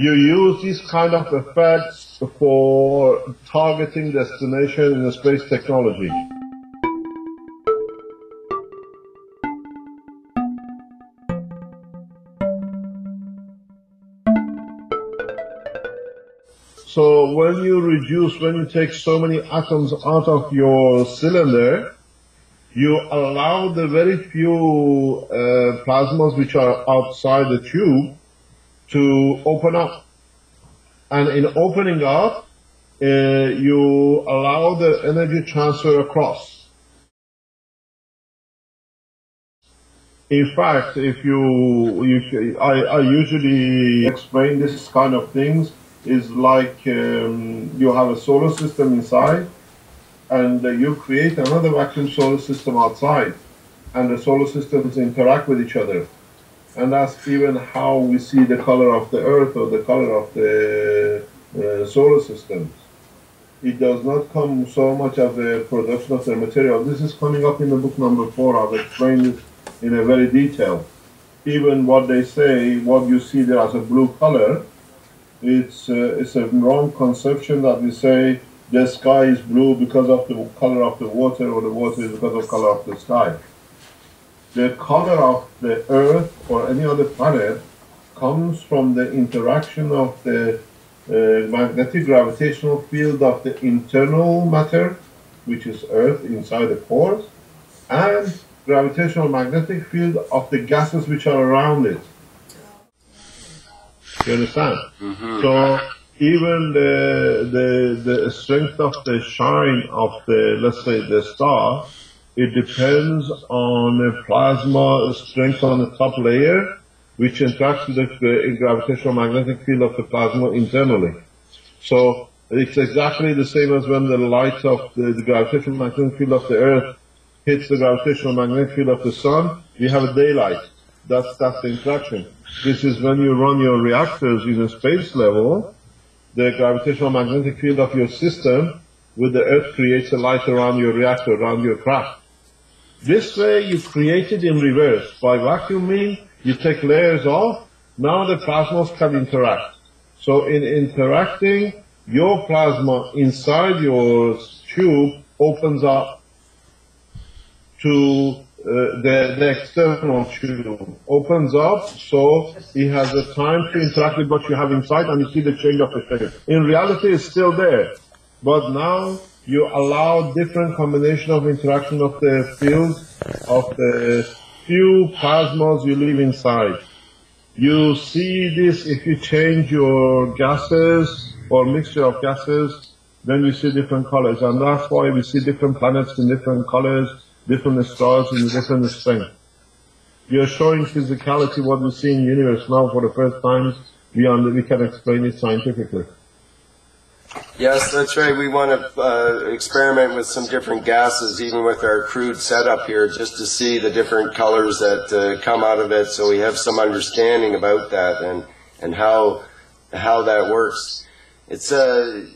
you use these kind of effects for targeting destination in the space technology. So when you reduce, when you take so many atoms out of your cylinder, you allow the very few uh, plasmas which are outside the tube to open up. And in opening up, uh, you allow the energy transfer across. In fact, if you, I, I usually explain this kind of things is like um, you have a solar system inside and uh, you create another vacuum solar system outside and the solar systems interact with each other and that's even how we see the color of the earth or the color of the uh, solar systems it does not come so much of the production of the material. This is coming up in the book number four. I've explained it in a very detail. Even what they say what you see there as a blue color it's uh, it's a wrong conception that we say the sky is blue because of the color of the water or the water is because of color of the sky. The color of the earth or any other planet comes from the interaction of the uh, magnetic gravitational field of the internal matter, which is earth inside the pores, and gravitational magnetic field of the gases which are around it. You understand? Mm-hmm. So even the, the the strength of the shine of the let's say the star, it depends on the plasma strength on the top layer, which interacts with the gravitational magnetic field of the plasma internally. So it's exactly the same as when the light of the, the gravitational magnetic field of the Earth hits the gravitational magnetic field of the sun. We have a daylight. That's that's the interaction. This is when you run your reactors in a space level, the gravitational magnetic field of your system with the Earth creates a light around your reactor, around your craft. This way you create it in reverse. By vacuuming, you take layers off, now the plasmas can interact. So in interacting, your plasma inside your tube opens up to uh, the, the external tube opens up, so it has a time to interact with what you have inside, and you see the change of the. In reality, it's still there, but now you allow different combination of interaction of the fields of the few plasmas you leave inside. You see this if you change your gases or mixture of gases, then you see different colors, and that's why we see different planets in different colors different stars in different strength. We are showing physicality what we see in universe now for the first time. We, under, we can explain it scientifically. Yes, that's right. We want to uh, experiment with some different gases, even with our crude setup here, just to see the different colors that uh, come out of it, so we have some understanding about that and and how how that works. It's a uh,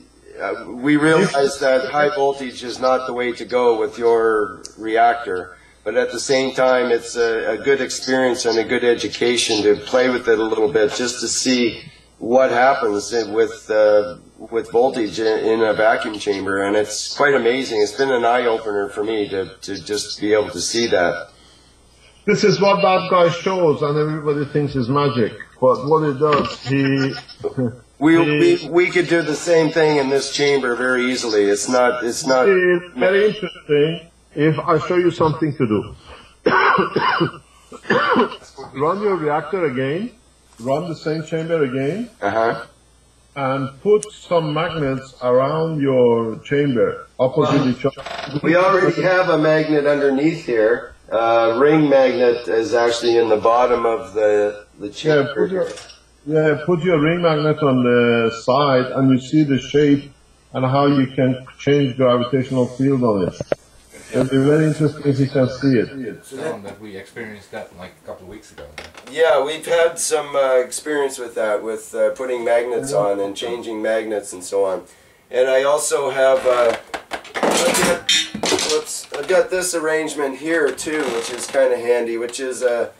uh, we realize that high voltage is not the way to go with your reactor, but at the same time, it's a, a, good experience and a good education to play with it a little bit, just to see what happens with uh, with voltage in, in, a vacuum chamber, and it's quite amazing. It's been an eye opener for me to to just be able to see that. This is what that guy shows, and everybody thinks is magic. But what it does, he We, we, we could do the same thing in this chamber very easily. It's not, it's not. It's very interesting if I show you something to do. run your reactor again, run the same chamber again, uh-huh. and put some magnets around your chamber opposite each other. We already have a magnet underneath here. Uh, ring magnet is actually in the bottom of the, the chamber. Yeah, yeah, put your ring magnet on the side and you see the shape and how you can change gravitational field on it. It'll be very interesting if you can see it. that we experienced that like a couple of weeks ago. Yeah, we've had some uh, experience with that, with uh, putting magnets on and changing magnets and so on. And I also have, uh, I've, whoops, I've got this arrangement here too, which is kind of handy, which is a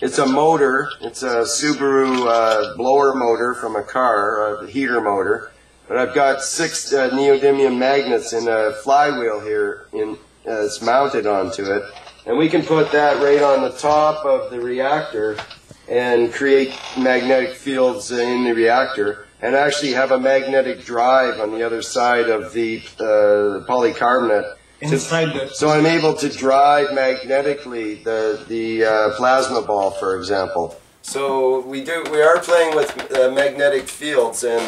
it's a motor. It's a Subaru uh, blower motor from a car, a heater motor. But I've got six uh, neodymium magnets in a flywheel here. In uh, it's mounted onto it, and we can put that right on the top of the reactor and create magnetic fields in the reactor and actually have a magnetic drive on the other side of the uh, polycarbonate. Inside the. So I'm able to drive magnetically the the uh, plasma ball, for example. So we do we are playing with uh, magnetic fields, and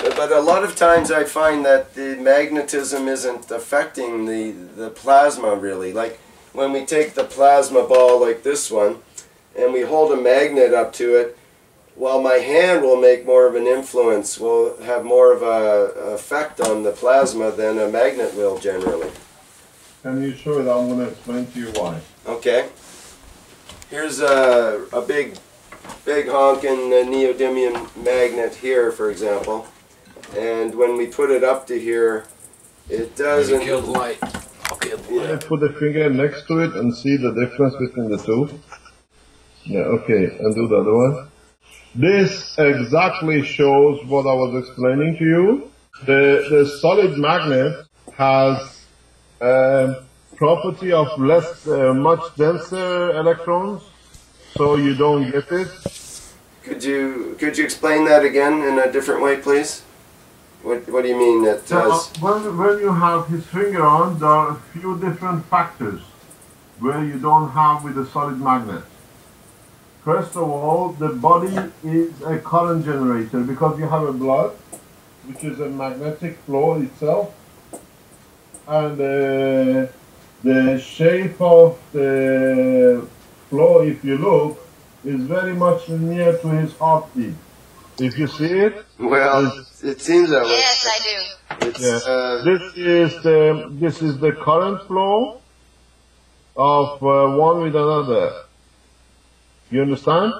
but a lot of times I find that the magnetism isn't affecting the the plasma really. Like when we take the plasma ball like this one, and we hold a magnet up to it, while my hand will make more of an influence, will have more of a effect on the plasma than a magnet will generally. Can you show it? I'm going to explain to you why. Okay. Here's a, a big, big honking uh, neodymium magnet here, for example. And when we put it up to here, it doesn't. Kill the light. Okay. Yeah. Put the finger next to it and see the difference between the two. Yeah, okay, and do the other one. This exactly shows what I was explaining to you. The, the solid magnet has a property of less, uh, much denser electrons, so you don't get it. Could you could you explain that again in a different way, please? What What do you mean that So, has? when, when you have his finger on, there are a few different factors where you don't have with a solid magnet. First of all, the body is a current generator because you have a blood, which is a magnetic flow itself, and uh, the shape of the flow, if you look, is very much near to his heartbeat. If you see it, Well, it seems that way. Yes, I do. It's Yeah. uh, This is the this is the current flow of uh, one with another. You understand?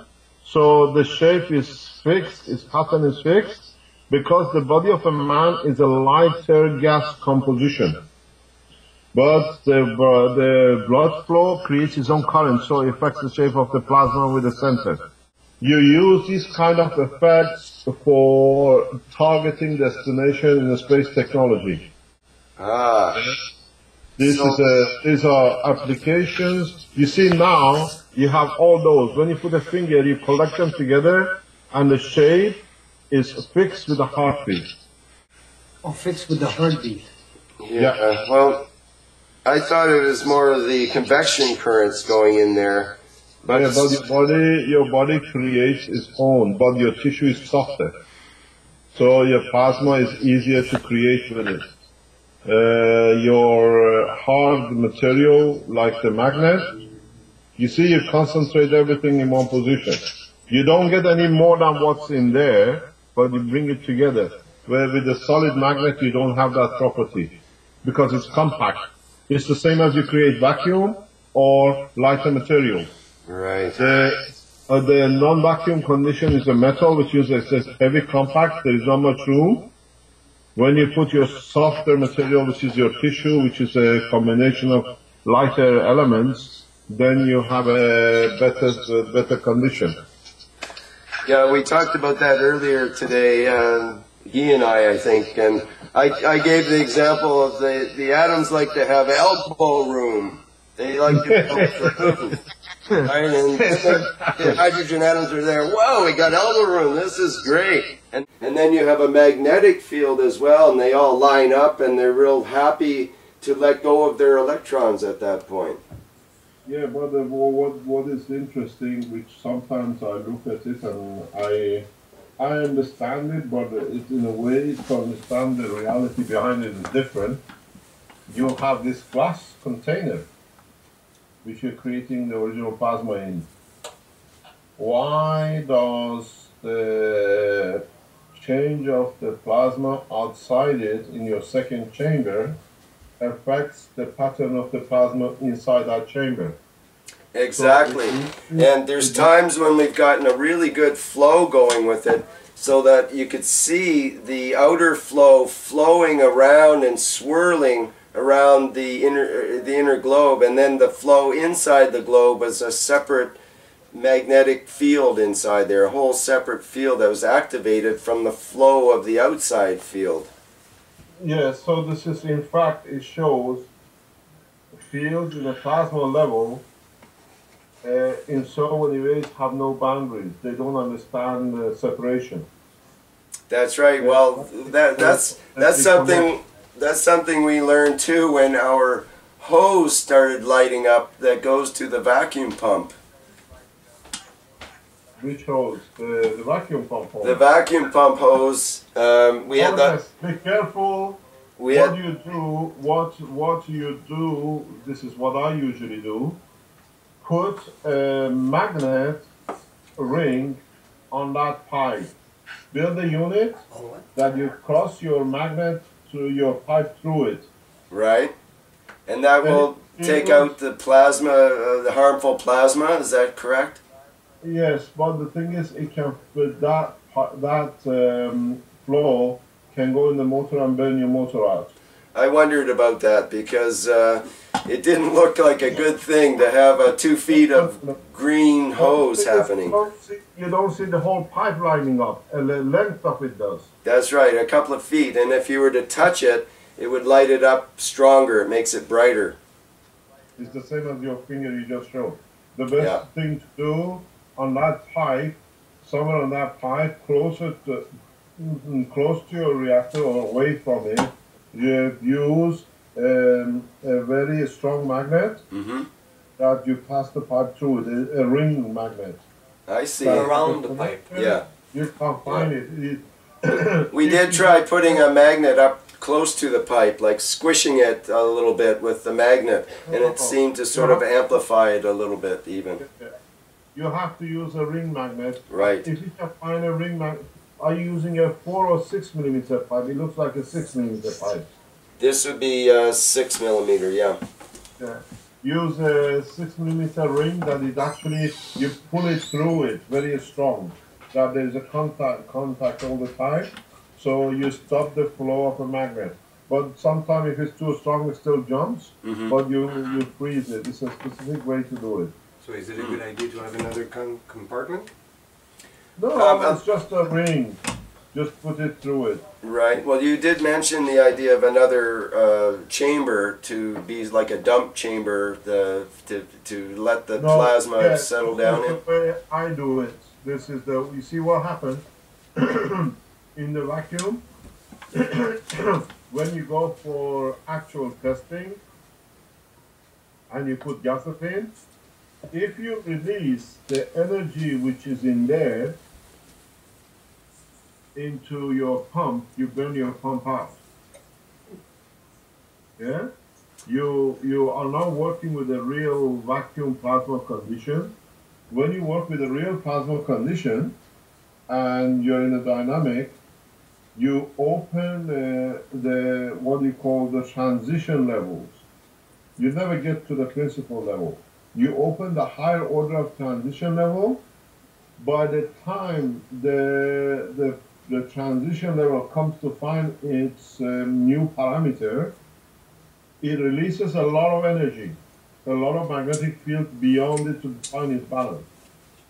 So the shape is fixed, its pattern is fixed, because the body of a man is a lighter gas composition. But the, uh, the blood flow creates its own current, so it affects the shape of the plasma with the center. You use these kind of effects for targeting destination in the space technology. ah. This So- is a, these are applications. You see now, you have all those. When you put a finger, you collect them together, and the shape is fixed with a heartbeat. Oh, fixed with the heartbeat. Yeah. Well, I thought it was more of the convection currents going in there, but but your body, your body creates its own, but your tissue is softer. So your plasma is easier to create with it. Uh, your hard material, like the magnet, you see you concentrate everything in one position. You don't get any more than what's in there, but you bring it together. Where with a solid magnet, you don't have that property because it's compact. It's the same as you create vacuum or lighter material. Right. The, uh, the non-vacuum condition is a metal which is a heavy compact. There is not much room. When you put your softer material, which is your tissue, which is a combination of lighter elements, then you have a better, uh, better condition. Yeah, we talked about that earlier today. Uh, he and I, I think, and I, I gave the example of the the atoms like to have elbow room. They like to have room. Right, and the hydrogen atoms are there. Whoa, we got elbow room. This is great. And and then you have a magnetic field as well, and they all line up, and they're real happy to let go of their electrons at that point. Yeah, but uh, what what is interesting, which sometimes I look at it and I I understand it, but it, in a way to understand the reality behind it is different. You have this glass container, which you're creating the original plasma in. Why does the change of the plasma outside it in your second chamber affects the pattern of the plasma inside that chamber. Exactly. And there's times when we've gotten a really good flow going with it so that you could see the outer flow flowing around and swirling around the inner uh, the inner globe and then the flow inside the globe was a separate magnetic field inside there, a whole separate field that was activated from the flow of the outside field. Yeah, so this is in fact it shows fields in a plasma level uh, in so many ways have no boundaries. They don't understand uh, separation. That's right. Well, that that's that's something that's something we learned too when our hose started lighting up that goes to the vacuum pump. Which hose? The, the vacuum pump hose. The vacuum pump hose. Um, we had that. Yes, Be careful. We what had you do, what what you do. This is what I usually do. Put a magnet ring on that pipe. Build a unit that you cross your magnet to your pipe through it. right, and that will it take out the plasma, uh, the harmful plasma. Is that correct? Yes, but the thing is, it can but that that um, flow can go in the motor and burn your motor out. I wondered about that because uh, it didn't look like a good thing to have a two feet of green hose But the thing is, happening. You don't, see, you don't see the whole pipe lining up, and the length of it does. That's right, a couple of feet. And if you were to touch it, it would light it up stronger. It makes it brighter. It's the same as your finger you just showed. The best Yeah. thing to do on that pipe, somewhere on that pipe, closer to mm, close to your reactor or away from it, you use um, a very strong magnet hmm that you pass the pipe through it, a, a ring magnet. I see. That- Around the pipe. Yeah. You can't find it. it. We did try putting a magnet up close to the pipe, like squishing it a little bit with the magnet, and it seemed to sort of amplify it a little bit even. You have to use a ring magnet. Right. If you can find a ring magnet, are you using a four or six millimeter pipe? It looks like a six millimeter pipe. This would be uh, six millimeter, yeah. Yeah. Use a six millimeter ring that is actually you pull it through it very strong. That there is a contact contact all the time, so you stop the flow of a magnet. But sometimes if it's too strong, it still jumps. Mhm. But you you freeze it. It's a specific way to do it. So is it a good idea to have another com- compartment? No, Um, it's just a ring. Just put it through it. Right. Well, you did mention the idea of another uh, chamber to be like a dump chamber, the, to to let the No, plasma yeah, settle down in. The way I do it. This is the. You see what happens in the vacuum when you go for actual testing and you put gasoline. If you release the energy which is in there into your pump, you burn your pump out. Yeah? You you are now working with a real vacuum plasma condition. When you work with a real plasma condition and you're in a dynamic, you open uh, the what you call the transition levels. You never get to the principal level. You open the higher order of transition level. By the time the the, the transition level comes to find its um, new parameter, it releases a lot of energy, a lot of magnetic field beyond it to find its balance.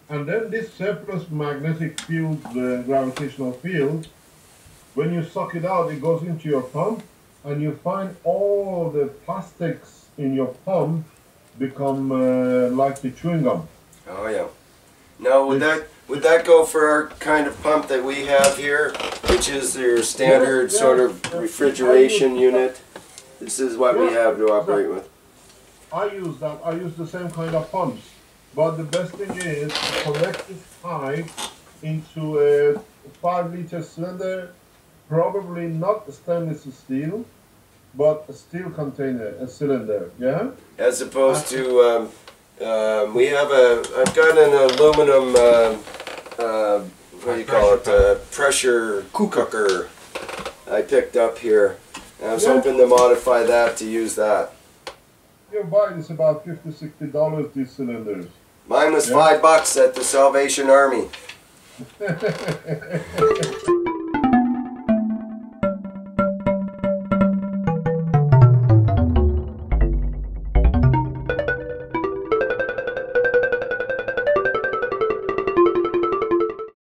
And then this surplus magnetic field, the gravitational field, when you suck it out, it goes into your pump, and you find all the plastics in your pump become uh, like the chewing gum. Oh yeah. Now would that would that go for our kind of pump that we have here, which is your standard Yeah, sort of refrigeration unit? This is what we have to operate with. I use that. I use the same kind of pumps. But the best thing is to connect this pipe into a five liter cylinder, probably not stainless steel, but a steel container, a cylinder. Yeah. As opposed to um, um, we have a I've got an aluminum uh, uh, what do you call it uh, pressure cooker I picked up here. And I was Yeah. hoping to modify that to use that. You buy this about 50 60 dollars. These cylinders. Mine was Yeah. five bucks at the Salvation Army.